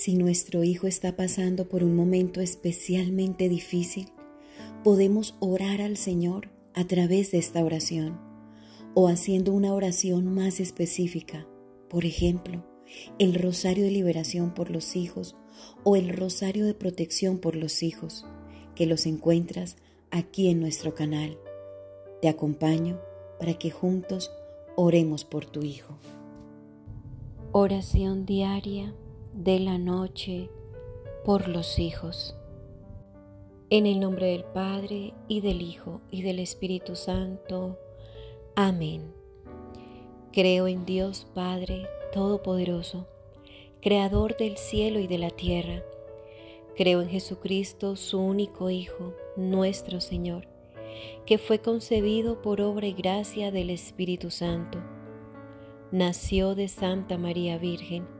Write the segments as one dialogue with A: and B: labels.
A: Si nuestro hijo está pasando por un momento especialmente difícil, podemos orar al Señor a través de esta oración o haciendo una oración más específica. Por ejemplo, el rosario de liberación por los hijos o el rosario de protección por los hijos, que los encuentras aquí en nuestro canal. Te acompaño para que juntos oremos por tu hijo.
B: Oración diaria de la noche por los hijos. En el nombre del Padre y del Hijo y del Espíritu Santo. Amén. Creo en Dios Padre Todopoderoso, Creador del cielo y de la tierra. Creo en Jesucristo, su único Hijo, nuestro Señor, que fue concebido por obra y gracia del Espíritu Santo. Nació de Santa María Virgen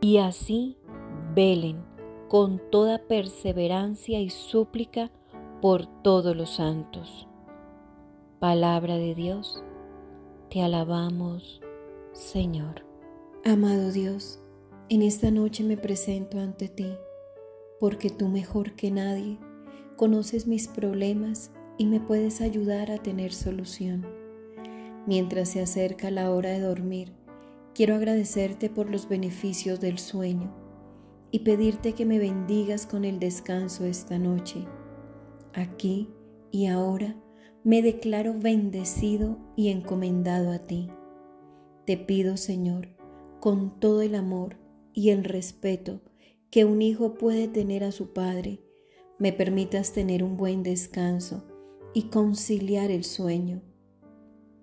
B: Y así velen con toda perseverancia y súplica por todos los santos. Palabra de Dios, te alabamos, Señor.
A: Amado Dios, en esta noche me presento ante ti, porque tú mejor que nadie conoces mis problemas y me puedes ayudar a tener solución. Mientras se acerca la hora de dormir, quiero agradecerte por los beneficios del sueño y pedirte que me bendigas con el descanso esta noche. Aquí y ahora me declaro bendecido y encomendado a ti. Te pido, Señor, con todo el amor y el respeto que un hijo puede tener a su padre, me permitas tener un buen descanso y conciliar el sueño.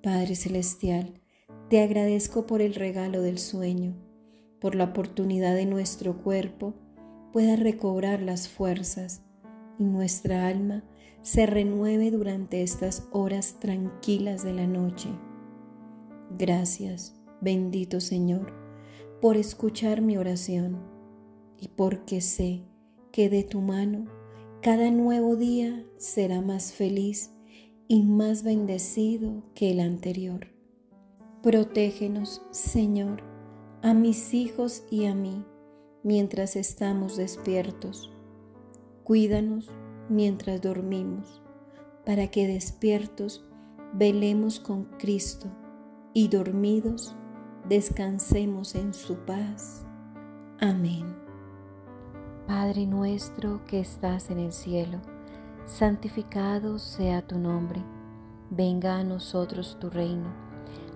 A: Padre Celestial, te agradezco por el regalo del sueño, por la oportunidad de nuestro cuerpo pueda recobrar las fuerzas y nuestra alma se renueve durante estas horas tranquilas de la noche. Gracias, bendito Señor, por escuchar mi oración y porque sé que de tu mano cada nuevo día será más feliz y más bendecido que el anterior. Protégenos, Señor, a mis hijos y a mí mientras estamos despiertos. Cuídanos mientras dormimos, para que despiertos velemos con Cristo y dormidos descansemos en su paz. Amén.
B: Padre nuestro que estás en el cielo, santificado sea tu nombre, venga a nosotros tu reino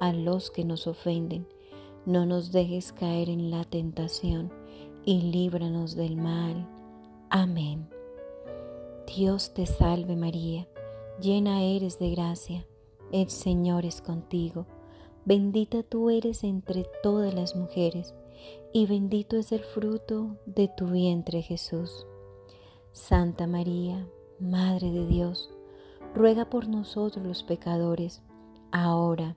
B: a los que nos ofenden. No nos dejes caer en la tentación y líbranos del mal. Amén. Dios te salve María, llena eres de gracia, el Señor es contigo, bendita tú eres entre todas las mujeres, y bendito es el fruto de tu vientre Jesús. Santa María, Madre de Dios, ruega por nosotros los pecadores, ahora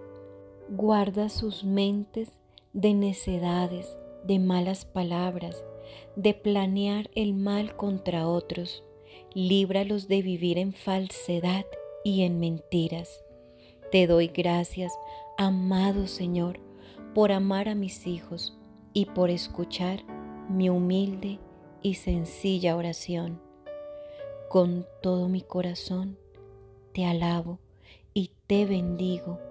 B: Guarda sus mentes de necedades, de malas palabras, de planear el mal contra otros. Líbralos de vivir en falsedad y en mentiras. Te doy gracias, amado Señor, por amar a mis hijos y por escuchar mi humilde y sencilla oración. Con todo mi corazón te alabo y te bendigo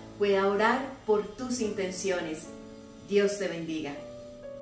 A: pueda orar por tus intenciones. Dios te bendiga.